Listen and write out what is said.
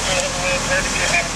So, uh, where do you have